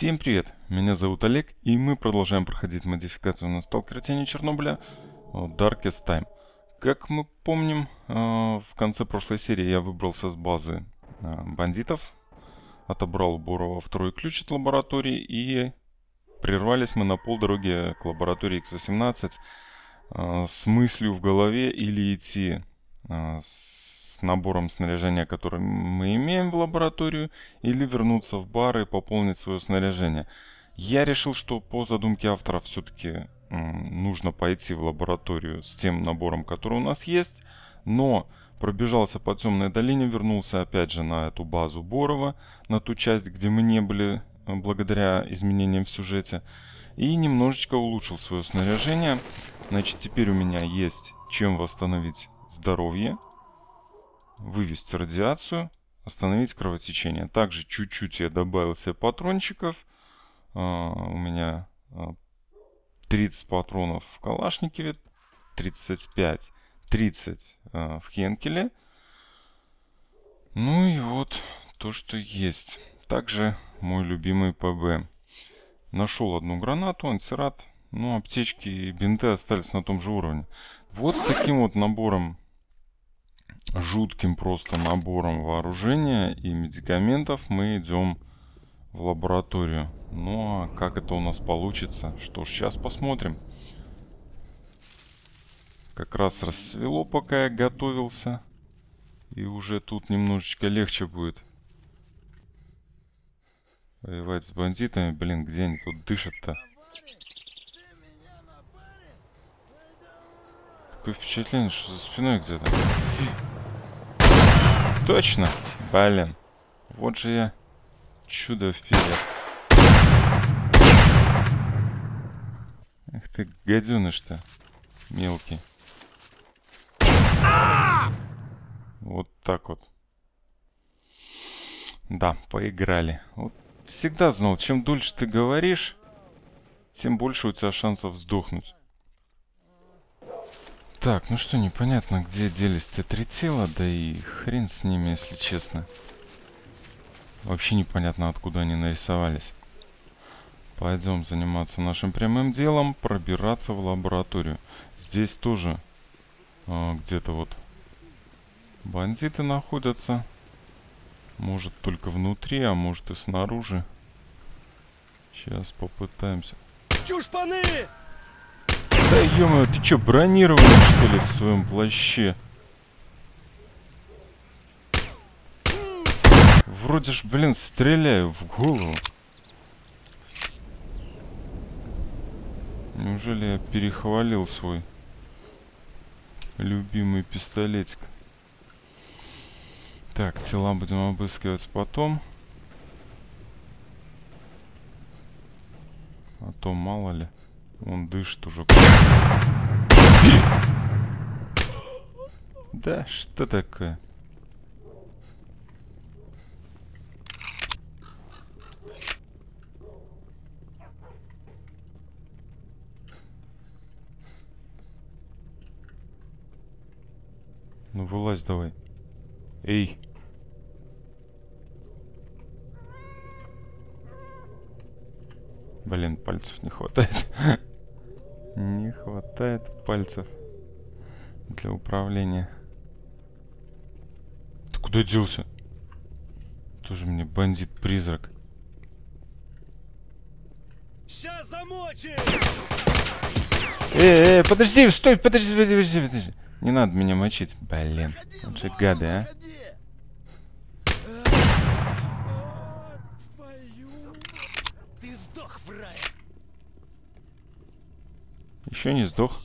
Всем привет! Меня зовут Олег, и мы продолжаем проходить модификацию на сталкере Тени Чернобыля Darkest Time. Как мы помним, э, в конце прошлой серии я выбрался с базы э, бандитов, отобрал Бурова второй ключ от лаборатории, и прервались мы на полдороги к лаборатории X18 э, с мыслью в голове или идти с набором снаряжения, который мы имеем в лабораторию, или вернуться в бар и пополнить свое снаряжение. Я решил, что по задумке автора все-таки нужно пойти в лабораторию с тем набором, который у нас есть, но пробежался по темной долине, вернулся опять же на эту базу Борова, на ту часть, где мы не были э, благодаря изменениям в сюжете, и немножечко улучшил свое снаряжение. Значит, теперь у меня есть чем восстановить здоровье, вывести радиацию, остановить кровотечение. Также чуть-чуть я добавил себе патрончиков. А, у меня 30 а, патронов в Калашникове, 35, 30 а, в Хенкеле. Ну и вот то, что есть. Также мой любимый ПБ. Нашел одну гранату, антирад. Ну, аптечки и бинты остались на том же уровне. Вот с таким вот набором жутким просто набором вооружения и медикаментов мы идем в лабораторию. Ну а как это у нас получится? Что ж, сейчас посмотрим. Как раз рассвело, пока я готовился. И уже тут немножечко легче будет. Воевать с бандитами. Блин, где они тут дышат-то? Такое впечатление, что за спиной где-то. Точно! Блин. Вот же я чудо вперед. Эх ты, гаденыш-то. Мелкий. Вот так вот. Да, поиграли. Вот всегда знал, чем дольше ты говоришь, тем больше у тебя шансов сдохнуть. Так, ну что, непонятно, где делись те три тела, да и хрен с ними, если честно. Вообще непонятно, откуда они нарисовались. Пойдем заниматься нашим прямым делом, пробираться в лабораторию. Здесь тоже э, где-то вот бандиты находятся. Может только внутри, а может и снаружи. Сейчас попытаемся. Чушпаны! Да ё ты чё, бронированный что ли в своем плаще? Вроде ж, блин, стреляю в голову. Неужели я перехвалил свой любимый пистолетик? Так, тела будем обыскивать потом. А то мало ли. Он дышит уже. Да, что такое? Ну вылазь давай. Эй. Блин, пальцев не хватает. Не хватает пальцев для управления. Ты куда делся? Тоже мне бандит-призрак. Сейчас замочи! Эй, эй, подожди, стой, подожди, подожди, подожди. Не надо меня мочить, блин. Вот же гады, а. Еще не сдох.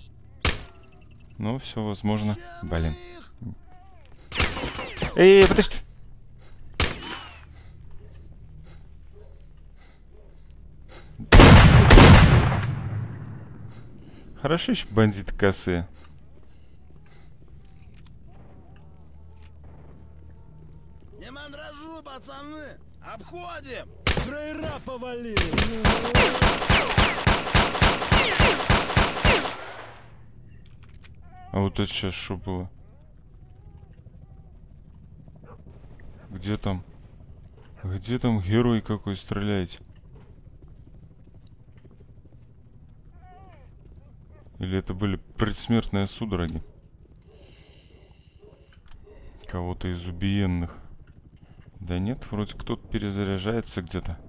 Ну, все возможно. Блин. Эй, подожди. Хорошо еще бандиты косые. Не мандражу, пацаны! Обходим! Фрейра повалили! А вот это сейчас что было? Где там? Где там герой какой стреляете? Или это были предсмертные судороги? Кого-то из убиенных. Да нет, вроде кто-то перезаряжается где-то.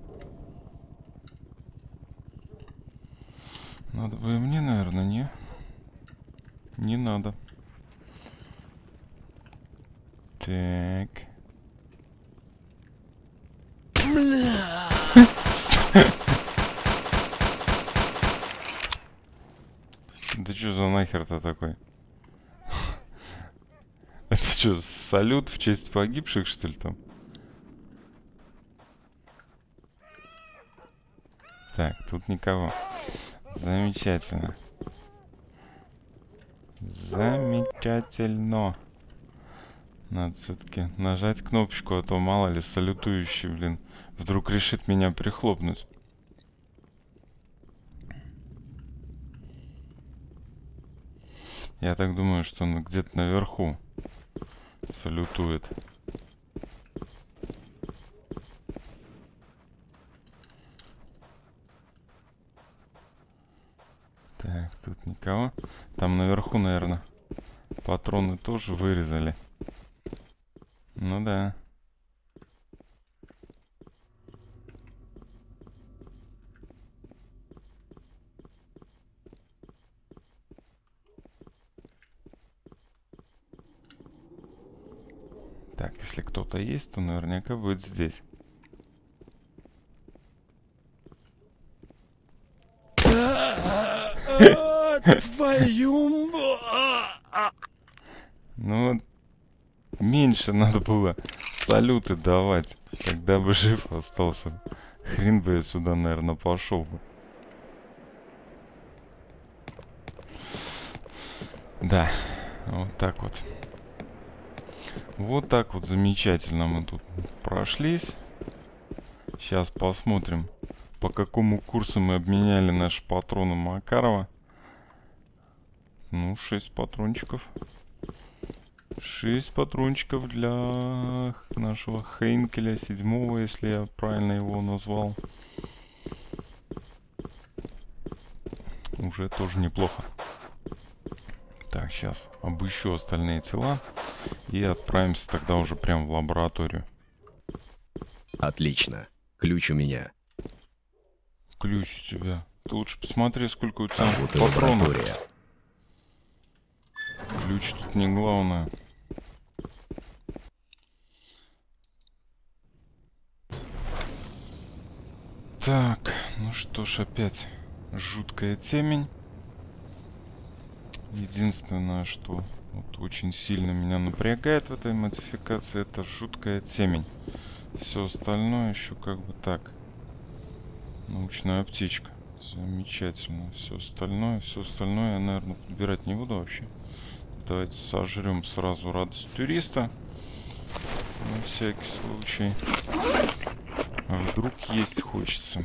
Надо бы и мне, наверное, не... Не надо. Так. Бля! Да что за нахер-то такой? Это что, салют в честь погибших, что ли, там? Так, тут никого. Замечательно. Замечательно. Надо все-таки нажать кнопочку, а то мало ли салютующий, блин, вдруг решит меня прихлопнуть. Я так думаю, что он где-то наверху салютует. Так, тут никого. Там наверху, наверное, патроны тоже вырезали. Ну да. Так, если кто-то есть, то наверняка будет здесь. Твою... Ну вот, меньше надо было салюты давать, когда бы жив остался. Хрен бы я сюда, наверное, пошел бы. Да, вот так вот. Вот так вот замечательно мы тут прошлись. Сейчас посмотрим, по какому курсу мы обменяли наши патроны Макарова. Ну, 6 патрончиков. 6 патрончиков для нашего Хейнкеля седьмого, если я правильно его назвал. Уже тоже неплохо. Так, сейчас обыщу остальные тела. И отправимся тогда уже прям в лабораторию. Отлично. Ключ у меня. Ключ у тебя. Ты лучше посмотри, сколько у тебя А вот патронов. Ключ тут не главное. Так, ну что ж, опять жуткая темень. Единственное, что вот очень сильно меня напрягает в этой модификации, это жуткая темень. Все остальное еще как бы так. Научная птичка. Замечательно. Все остальное, все остальное я, наверное, подбирать не буду вообще. Давайте сожрем сразу радость туриста. На всякий случай. А вдруг есть хочется.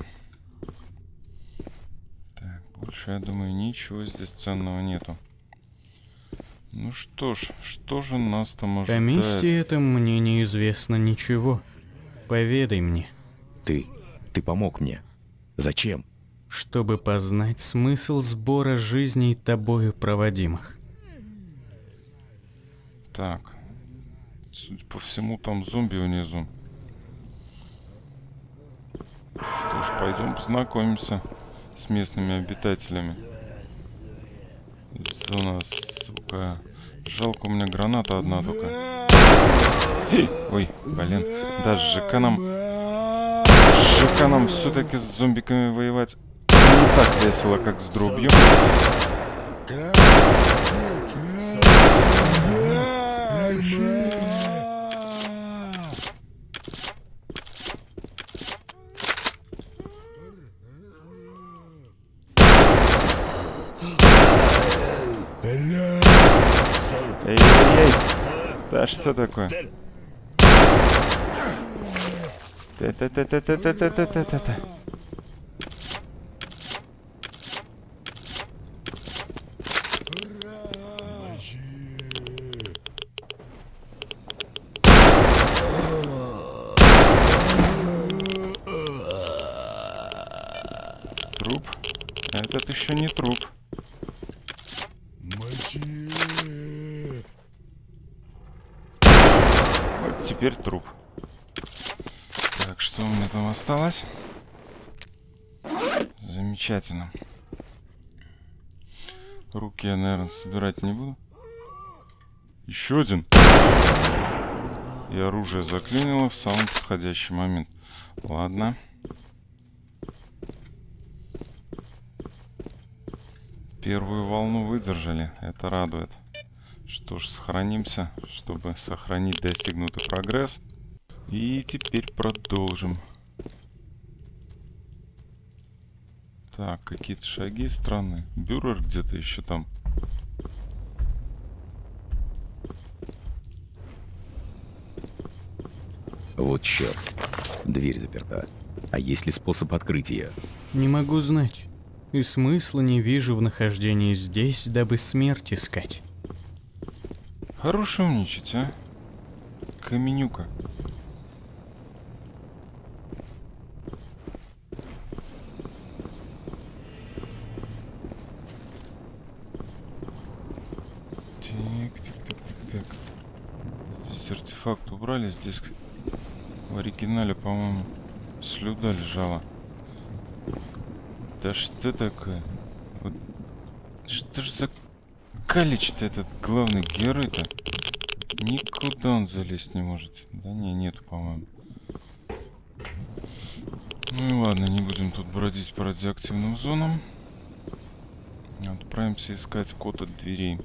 Так, больше, я думаю, ничего здесь ценного нету. Ну что ж, что же нас там О ожидает? месте этом мне неизвестно ничего. Поведай мне, Ты. Ты помог мне. Зачем? чтобы познать смысл сбора жизней тобою проводимых. Так. Судя по всему, там зомби внизу. Что ж, пойдем познакомимся с местными обитателями. Зона, сука. Жалко, у меня граната одна только. Ой, блин. Да, с ЖК нам... с ЖК нам все-таки с зомбиками воевать не так весело, как с дробью. Что такое? Та-та-та-та-та-та-та-та-та. Труп? Этот еще не труп. Теперь труп. Так, что у меня там осталось? Замечательно. Руки я, наверное, собирать не буду. Еще один. И оружие заклинило в самый подходящий момент. Ладно. Первую волну выдержали. Это радует. Что ж, сохранимся, чтобы сохранить достигнутый прогресс. И теперь продолжим. Так, какие-то шаги странные. Бюрер где-то еще там. Вот черт. Дверь заперта. А есть ли способ открыть ее? Не могу знать. И смысла не вижу в нахождении здесь, дабы смерть искать. Хорош умничать, а? Каменюка. Так, так, так, так, так. Здесь артефакт убрали, здесь в оригинале, по-моему, слюда лежала. Да что такое? Вот что ж за калич-то этот главный герой-то? Никуда он залезть не может. Да не, нету, по-моему. Ну и ладно, не будем тут бродить по радиоактивным зонам. Отправимся искать код от дверей.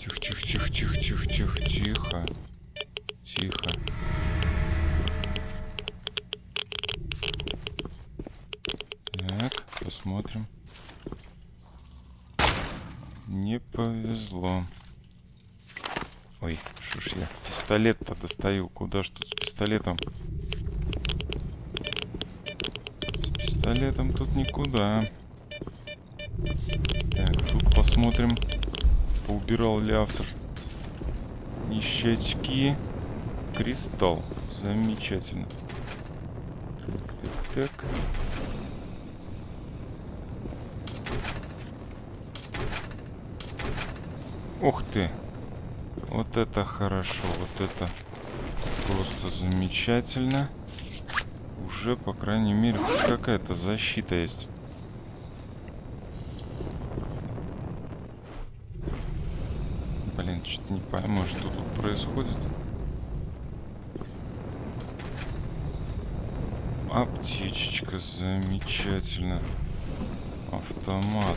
Тихо, тихо, тихо, тихо, тихо, тихо, тихо. Тихо. Так, посмотрим. Не повезло. Ой, что ж я пистолет-то достаю. Куда ж тут с пистолетом? С пистолетом тут никуда. Так, тут посмотрим, поубирал ли автор. Ништячки. Кристалл. Замечательно. Так, так, так. Ух ты. Вот это хорошо. Вот это просто замечательно. Уже, по крайней мере, какая-то защита есть. Блин, что-то не пойму, что тут происходит. Аптечечка, замечательно. Автомат.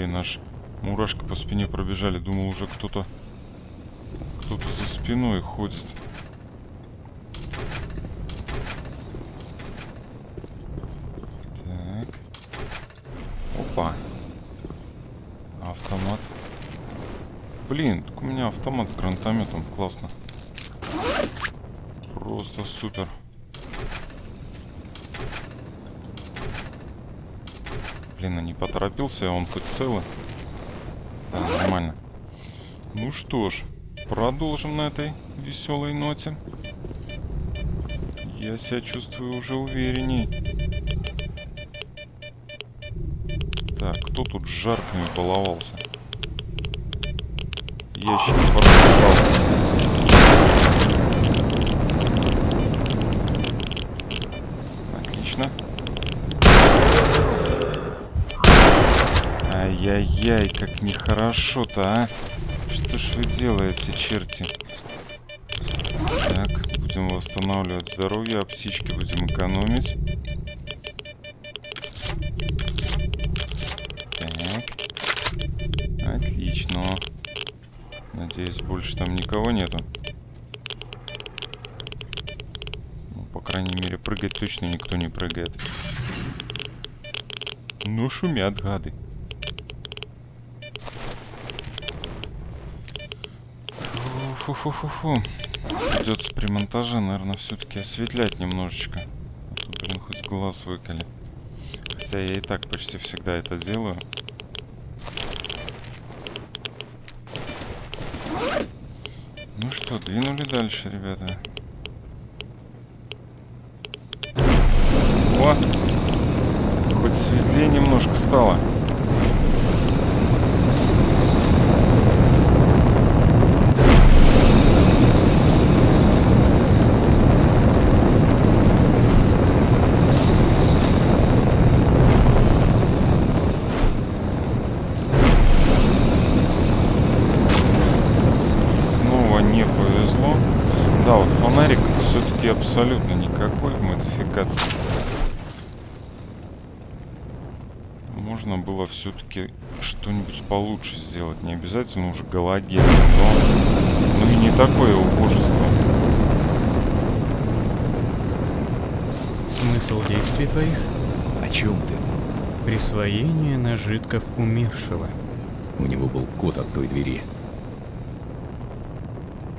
Блин, аж мурашки по спине пробежали. Думал, уже кто-то кто-то за спиной ходит. Так. Опа. Автомат. Блин, у меня автомат с гранатометом. Классно. Просто супер. Блин, а не поторопился, он хоть целый. Да, нормально. Ну что ж, продолжим на этой веселой ноте. Я себя чувствую уже уверенней. Так, кто тут жарками баловался? Ящик разбирал. Отлично. Ай-яй-яй, как нехорошо-то, а. Что ж вы делаете, черти? Так, будем восстанавливать здоровье, а птички будем экономить. Так. Отлично. Надеюсь, больше там никого нету. Ну, по крайней мере, прыгать точно никто не прыгает. Ну, шумят гады. Фу-фу-фу-фу. Придется при монтаже, наверное, все-таки осветлять немножечко. А то, блин, хоть глаз выколи. Хотя я и так почти всегда это делаю. Ну что, двинули дальше, ребята. О! Хоть светлее немножко стало. Абсолютно никакой модификации. Можно было все-таки что-нибудь получше сделать. Не обязательно уже галоген, но, но и не такое убожество. Смысл действий твоих? О чем ты? Присвоение нажитков умершего. У него был код от той двери.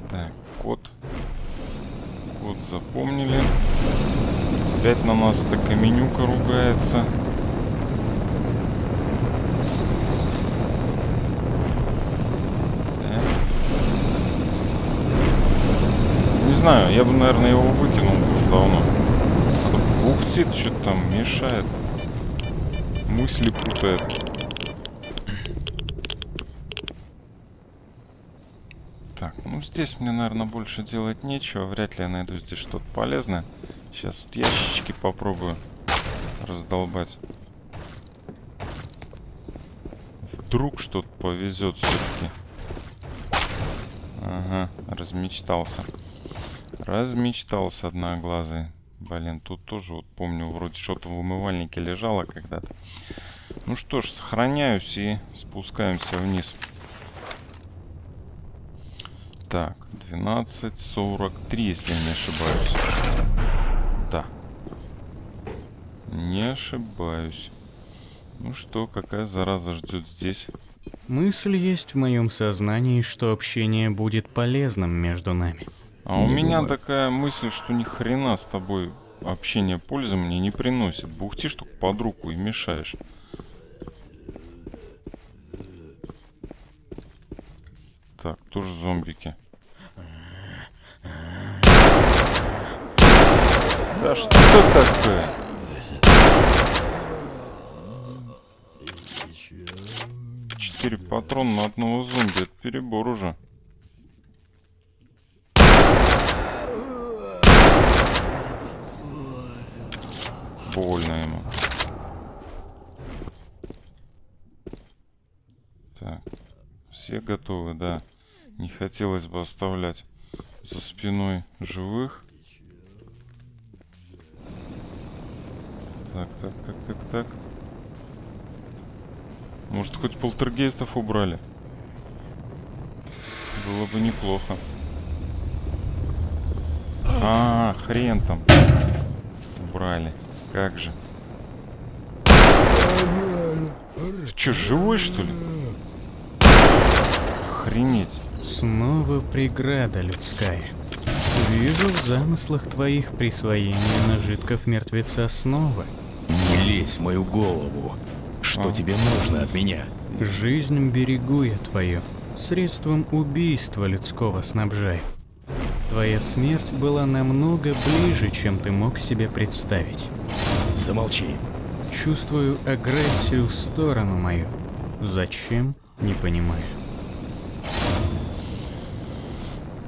Так, код. Запомнили. Опять на нас эта каменюка ругается. Не знаю, я бы, наверное, его выкинул уже давно. То бухтит, что-то там мешает. Мысли путает. Так, ну здесь мне, наверное, больше делать нечего. Вряд ли я найду здесь что-то полезное. Сейчас вот ящички попробую раздолбать. Вдруг что-то повезет все-таки. Ага, размечтался. Размечтался одноглазый. Блин, тут тоже вот помню, вроде что-то в умывальнике лежало когда-то. Ну что ж, сохраняюсь и спускаемся вниз. Так, 12.43, если я не ошибаюсь. Да. Не ошибаюсь. Ну что, какая зараза ждет здесь? Мысль есть в моем сознании, что общение будет полезным между нами. А у Не меня думаю. такая мысль, что ни хрена с тобой общение пользы мне не приносит. Бухтишь только под руку и мешаешь. Так, тоже зомбики. Да что такое? Четыре патрона на одного зомби. Это перебор уже. Больно ему. Так. Все готовы, да. Не хотелось бы оставлять за спиной живых. Так, так, так, так, так. Может, хоть полтергейстов убрали? Было бы неплохо. А, хрен там. Убрали. Как же. Ты чё, живой, что ли? Охренеть. Снова преграда людская. Вижу в замыслах твоих присвоение нажитков мертвеца снова. Не лезь в мою голову. Что А. тебе нужно от меня? Жизнь берегу я твою, средством убийства людского снабжаю. Твоя смерть была намного ближе, чем ты мог себе представить. Замолчи. Чувствую агрессию в сторону мою. Зачем? Не понимаю.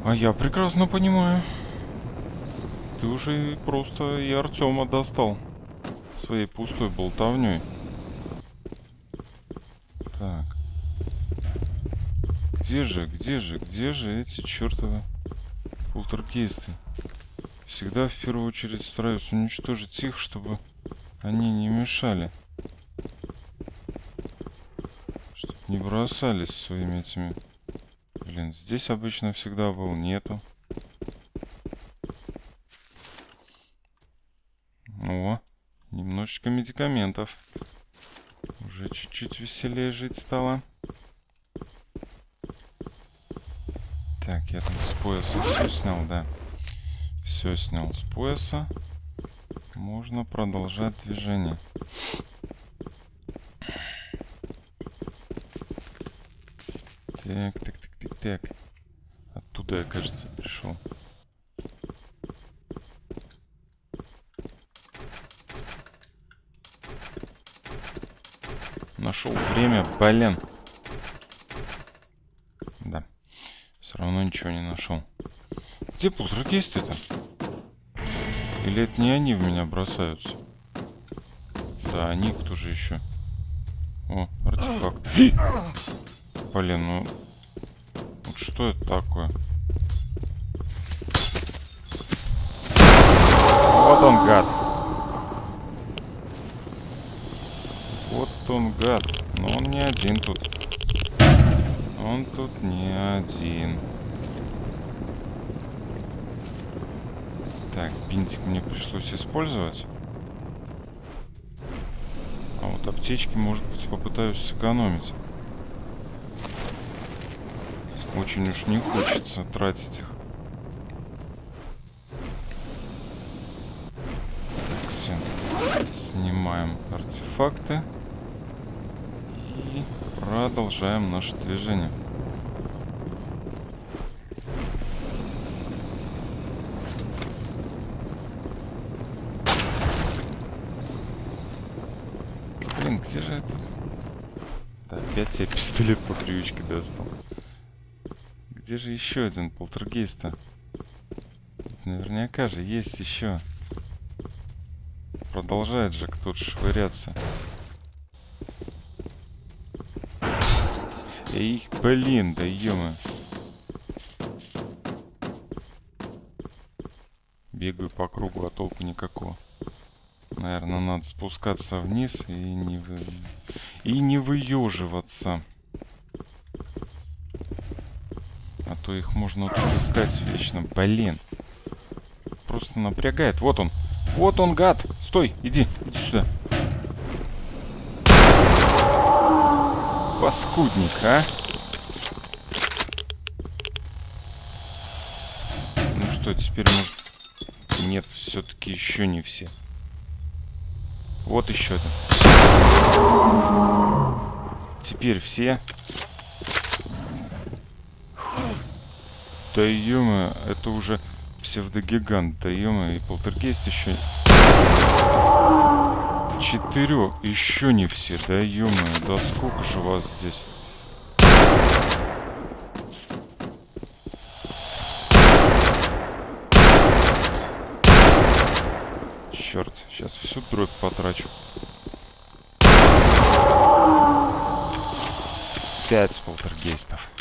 А я прекрасно понимаю. Ты уже просто и Артема достал своей пустой болтовней. Так. Где же, где же, где же эти чертовы полтергейсты? Всегда в первую очередь стараюсь уничтожить их, чтобы они не мешали. Чтоб не бросались своими этими Блин, здесь обычно всегда был, нету. О, немножечко медикаментов. Уже чуть-чуть веселее жить стало. Так, я там с пояса все снял, да. Все снял с пояса. Можно продолжать движение. Так, так. Оттуда я, кажется, пришел. Нашел время, блин. Да. Все равно ничего не нашел. Где полтергейсты-то? Или это не они в меня бросаются? Да, они кто же еще? О, артефакт. Блин, ну что это такое? Вот он, гад. Вот он, гад. Но он не один тут. Он тут не один. Так, бинтик мне пришлось использовать. А вот аптечки, может быть, попытаюсь сэкономить. Очень уж не хочется тратить их. Так, все. Снимаем артефакты. И продолжаем наше движение. Блин, где же это? Да, опять я пистолет по привычке достал. Где же еще один полтергейст-то? Наверняка же есть еще. Продолжает же кто-то швыряться. Эй, блин, да ё Бегаю по кругу, а толку никакого. Наверное, надо спускаться вниз и не, вы... и не выеживаться. А то их можно тут искать вечно. Блин. Просто напрягает. Вот он. Вот он, гад. Стой, иди. Иди сюда. Паскудник, а? Ну что, теперь мы... Нет, все-таки еще не все. Вот еще один. Теперь все. Да -мо, это уже псевдогигант. Да -мо, и полтергейст еще... Четырех. Еще не все. Да -мо, да сколько же вас здесь? Черт, сейчас всю дробь потрачу. Пять полтергейстов.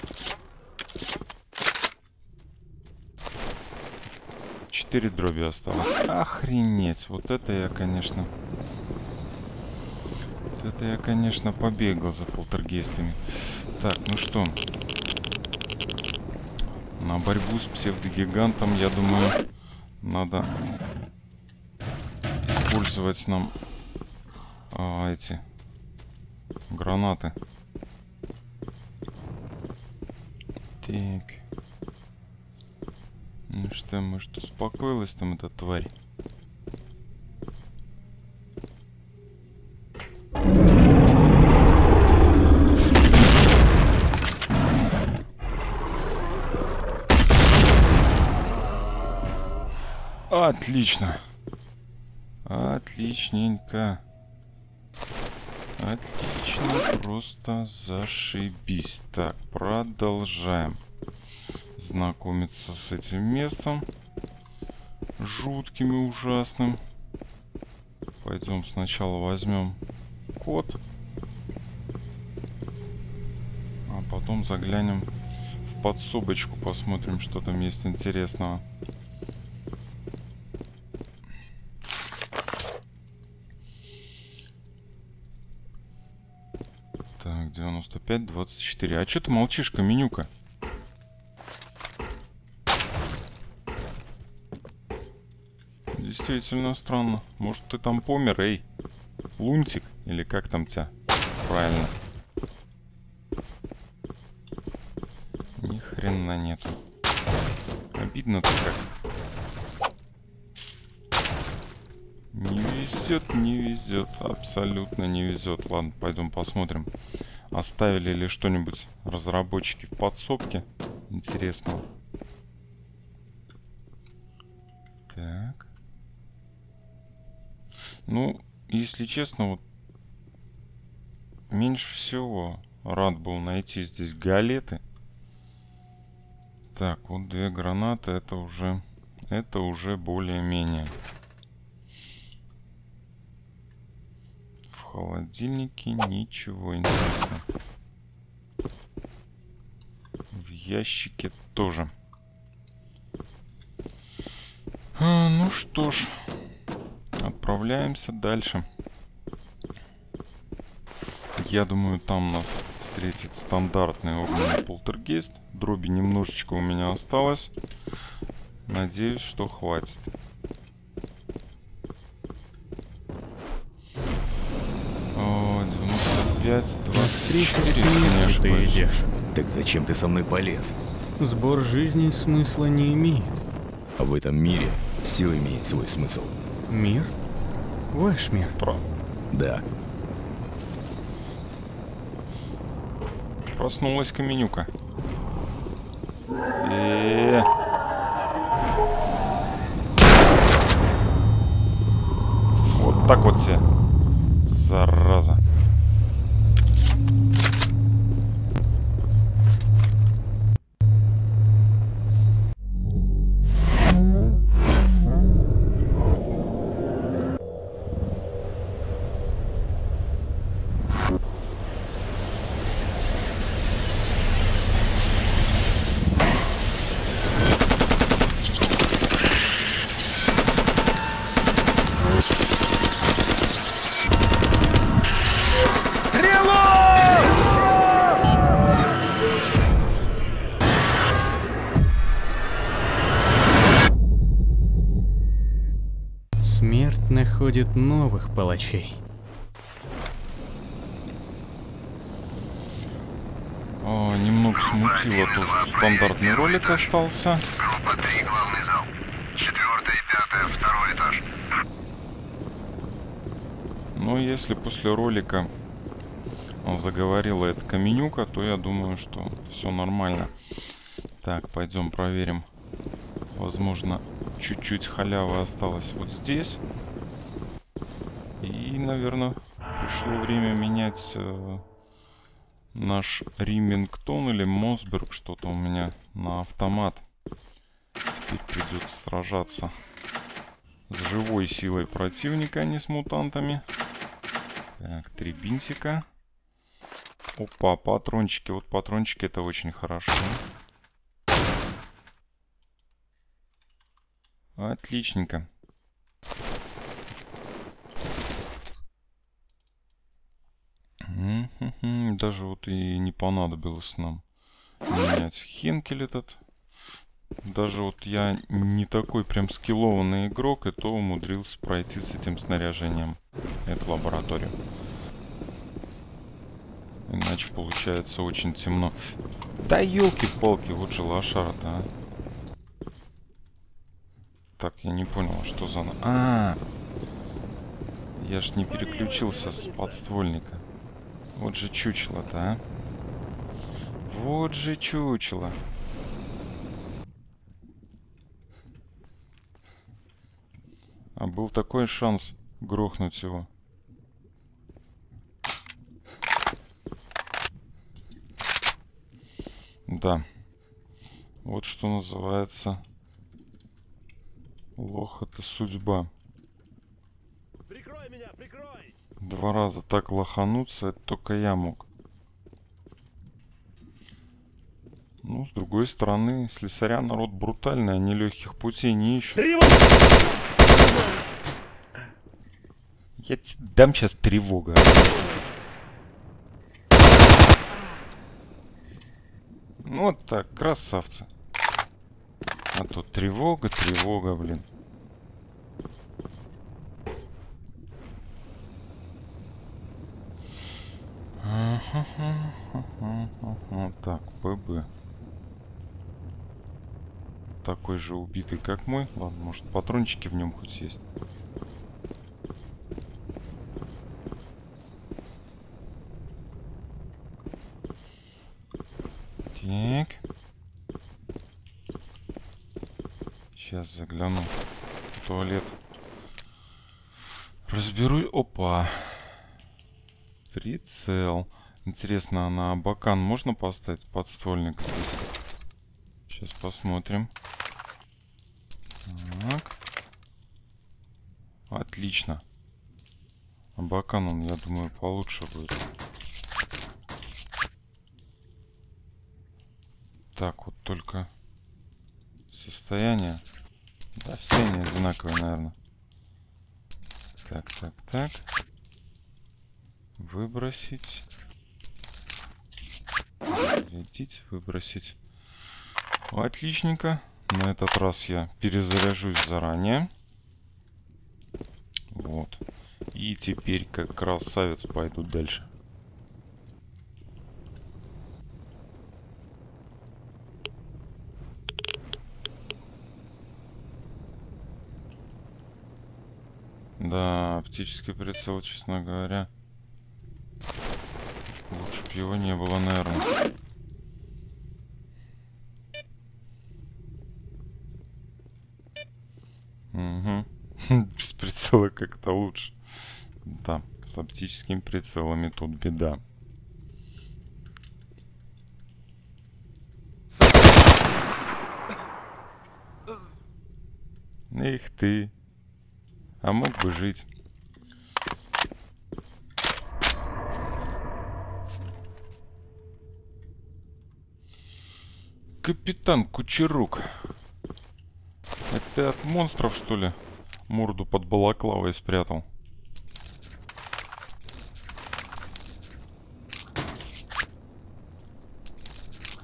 Четыре дроби осталось. Охренеть, вот это я, конечно... Вот это я, конечно, побегал за полтергейстами. Так, ну что... На борьбу с псевдогигантом, я думаю, надо использовать нам а, эти гранаты. Так. Что, может успокоилась там эта тварь? Отлично. Отличненько. Отлично, просто зашибись. Так, продолжаем знакомиться с этим местом. Жутким и ужасным. Пойдем сначала возьмем код. А потом заглянем в подсобочку, посмотрим, что там есть интересного. Так, 95, 24. А что ты молчишь, Каменюка? Действительно странно. Может, ты там помер, эй? Лунтик? Или как там тебя? Правильно. Ни хрена нету. Обидно-то как. Не везет, не везет. Абсолютно не везет. Ладно, пойдем посмотрим. Оставили ли что-нибудь разработчики в подсобке интересного. Так. Ну, если честно, вот меньше всего рад был найти здесь галеты. Так, вот две гранаты, это уже... Это уже более-менее. В холодильнике ничего интересного. В ящике тоже. А, ну что ж, отправляемся дальше. Я думаю, там нас встретит стандартный огненный полтергейст. Дроби немножечко у меня осталось. Надеюсь, что хватит. О, 95, 24, если не ты идешь. Так зачем ты со мной полез? Сбор жизни смысла не имеет. А в этом мире все имеет свой смысл. Мир? Ваш мир. Про- Да, Проснулась Каменюка. Э. Вот так вот тебе. Находит новых палачей. О, немного смутило то, что стандартный ролик остался. Группа 3, главный зал. Четвертое и пятое, второй этаж. Но если после ролика заговорила эта Каменюка, то я думаю, что все нормально. Так, пойдем проверим. Возможно, чуть-чуть халявы осталось вот здесь. И, наверное, пришло время менять э, наш Римингтон или Мосберг. Что-то у меня на автомат. Теперь придется сражаться с живой силой противника, а не с мутантами. Так, три бинтика. Опа, патрончики. Вот патрончики это очень хорошо. Отличненько. Даже вот и не понадобилось нам менять Хенкель этот. Даже вот я не такой прям скиллованный игрок, и то умудрился пройти с этим снаряжением эту лабораторию. Иначе получается очень темно. Да елки-палки, вот же лошара-то, а. Так, я не понял, а что за... на- А, я ж не переключился с подствольника. Вот же чучело-то, а. Вот же чучело. А был такой шанс грохнуть его. Да. Вот что называется... Лох это судьба. Прикрой меня, прикрой! Два раза так лохануться, это только я мог. Ну, с другой стороны, слесаря народ брутальный, они легких путей не ищут. Я тебе дам сейчас тревога. Ну вот так, красавцы. А то тревога, тревога, блин. Вот ПБ. Такой же убитый, как мой. Ладно, может патрончики в нем хоть есть. Так. Сейчас загляну в туалет. Разберу. Опа. Прицел. Интересно, а на Абакан можно поставить подствольник здесь? Сейчас посмотрим. Так. Отлично. Абакан он, я думаю, получше будет. Так, вот только состояние. Да, все они одинаковые, наверное. Так, так, так. Выбросить. Зарядить, выбросить. Отличненько. На этот раз я перезаряжусь заранее. Вот. И теперь как красавец пойду дальше. Да, оптический прицел, честно говоря. Бы его не было, наверное. Угу. Без прицела как-то лучше. Да, с оптическими прицелами тут беда. Эх ты. А мог бы жить. Капитан Кучерук. Это от монстров, что ли, морду под балаклавой спрятал?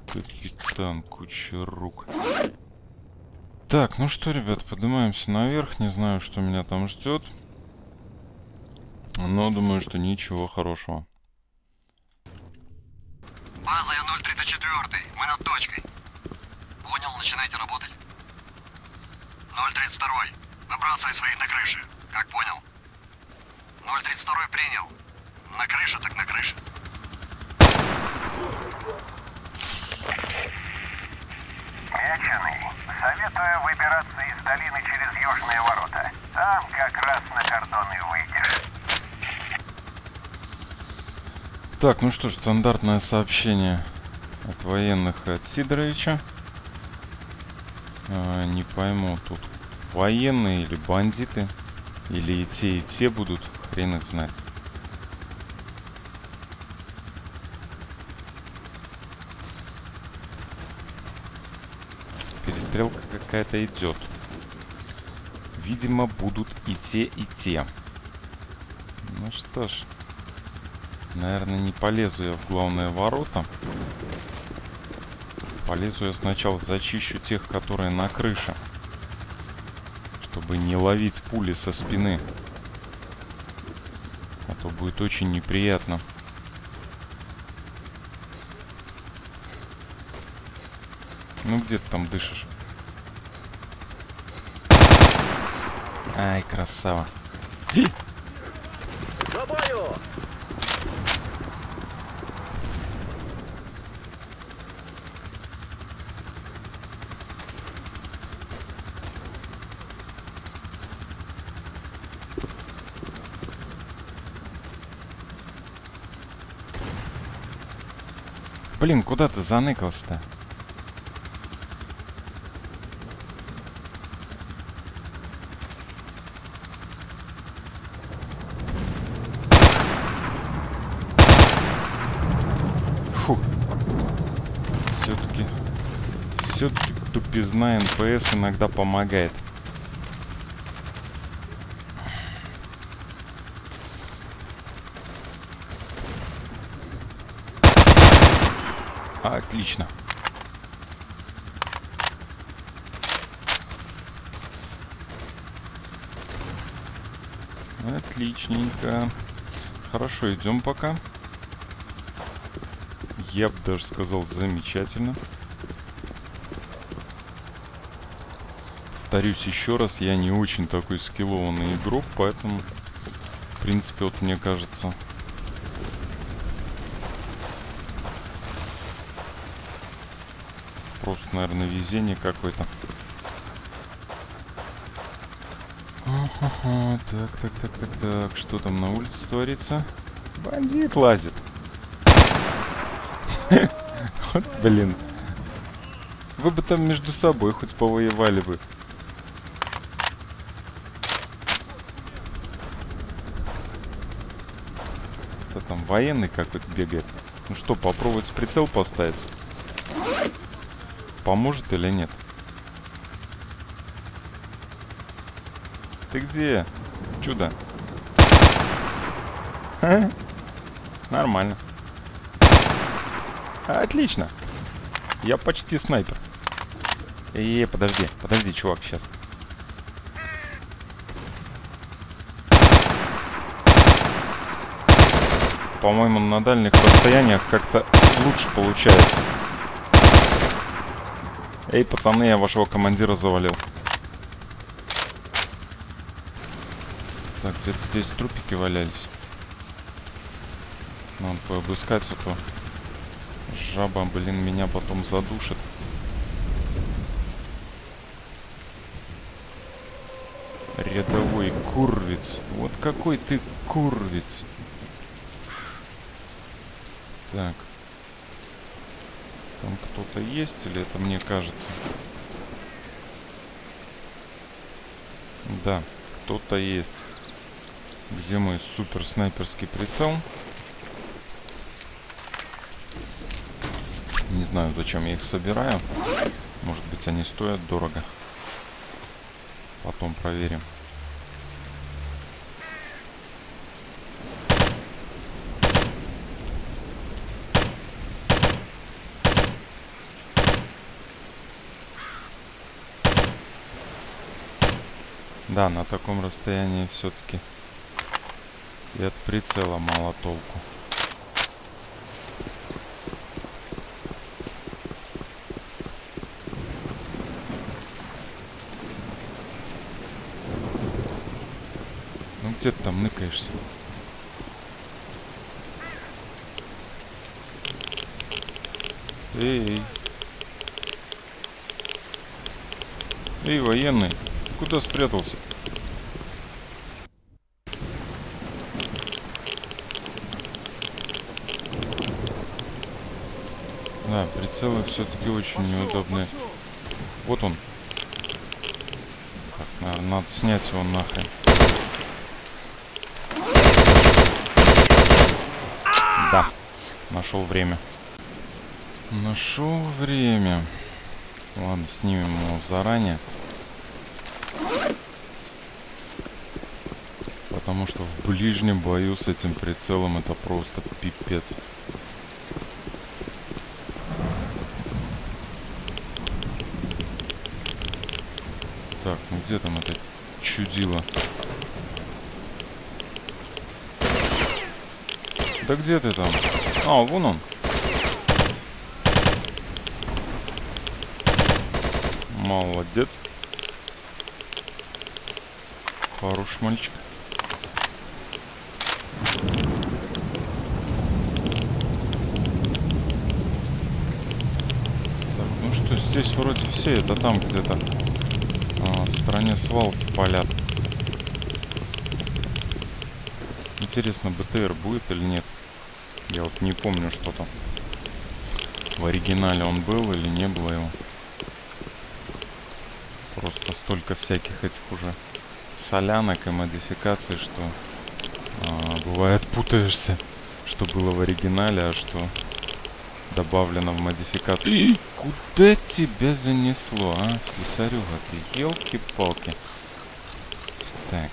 Капитан Кучерук. Так, ну что, ребят, поднимаемся наверх. Не знаю, что меня там ждет. Но думаю, что ничего хорошего. 032. Выбрасывай своих на крыше. Как понял? 032 принял. На крыше так на крыше. Меченый. Советую выбираться из долины через южные ворота. Там как раз на кордон и выйдешь. Так, ну что ж, стандартное сообщение от военных и от Сидоровича. А, не пойму, тут военные или бандиты, или и те, и те будут, хрен их знает. Перестрелка какая-то идет. Видимо, будут и те, и те. Ну что ж. Наверное, не полезу я в главные ворота. Полезу я сначала зачищу тех, которые на крыше. Чтобы не ловить пули со спины. А то будет очень неприятно. Ну где ты там дышишь? Ай, красава бою! Блин, куда ты заныкался-то? Фу. Все-таки... Тупизна НПС иногда помогает. Отлично. Отличненько. Хорошо, идем пока. Я бы даже сказал замечательно. Повторюсь еще раз, я не очень такой скиллованный игрок, поэтому, в принципе, вот мне кажется, просто, наверное, везение какое-то. Так, так, так, так, так. Что там на улице творится? Бандит лазит. Вот, блин. Вы бы там между собой хоть повоевали бы. Кто там военный какой-то бегает? Ну что, попробовать прицел поставить? Поможет или нет? Ты где? Чудо. Ха? Нормально. Отлично. Я почти снайпер. Эй, подожди, подожди, чувак, сейчас. По-моему, на дальних расстояниях как-то лучше получается. Эй, пацаны, я вашего командира завалил. Так, где-то здесь трупики валялись. Надо пообыскать, а то жаба, блин, меня потом задушит. Рядовой курвиц. Вот какой ты курвиц. Так. Там кто-то есть или это мне кажется? Да, кто-то есть. Где мой супер снайперский прицел? Не знаю, зачем я их собираю. Может быть, они стоят дорого. Потом проверим. Да, на таком расстоянии все-таки и от прицела мало толку. Ну где ты там ныкаешься? Эй. Эй, военный. Куда спрятался? Да, прицелы все-таки очень неудобные. Вот он. Так, наверное, надо снять его нахрен. Да, нашел время. Нашел время. Ладно, снимем его заранее. Потому что в ближнем бою с этим прицелом это просто пипец. Так, ну где там это чудило? Да где ты там? А, вон он. Молодец. Хороший мальчик. Так, ну что, здесь вроде все, это там где-то а, в стороне свалки палят. Интересно, БТР будет или нет? Я вот не помню, что там. В оригинале он был или не было его. Просто столько всяких этих уже солянок и модификаций, что а, бывает путаешься, что было в оригинале, а что добавлено в модификацию. Куда тебя занесло, а, слесарюга ты? Елки-палки. Так.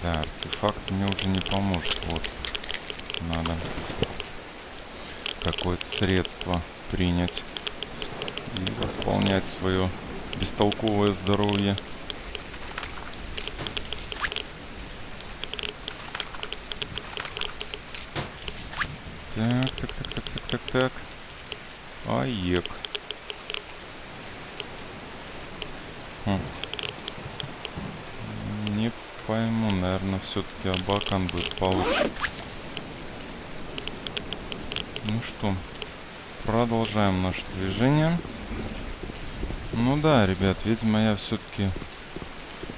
Да, артефакт мне уже не поможет. Вот. Надо какое-то средство принять и восполнять свое бестолковое здоровье. Так, так, так, так, так, так, так. Аек. Хм. Не пойму, наверное, все-таки Абакан будет получше. Ну что, продолжаем наше движение. Ну да, ребят, видимо, я все-таки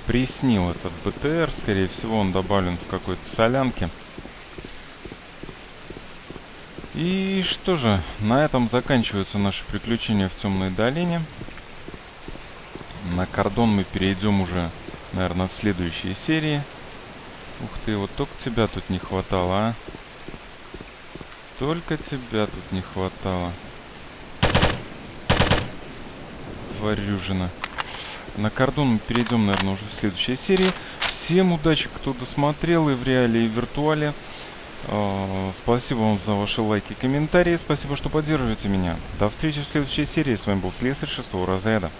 приснил этот БТР. Скорее всего, он добавлен в какой-то солянке. И что же, на этом заканчиваются наши приключения в Темной долине. На кордон мы перейдем уже, наверное, в следующей серии. Ух ты, вот только тебя тут не хватало, а? Только тебя тут не хватало. Тварюжина. На кордон мы перейдем, наверное, уже в следующей серии. Всем удачи, кто досмотрел и в реале, и в виртуале. А, спасибо вам за ваши лайки и комментарии. Спасибо, что поддерживаете меня. До встречи в следующей серии. С вами был Слесарь шестого разряда.